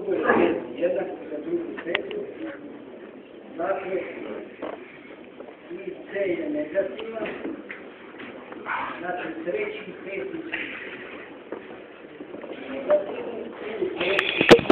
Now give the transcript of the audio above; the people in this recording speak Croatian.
drugoj je jednak za drugu petu, dakle, i C je negativan, znači treći, peti,